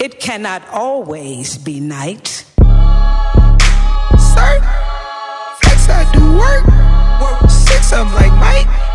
It cannot always be night. Sir, flex, I do work. Work six, I'm like Mike.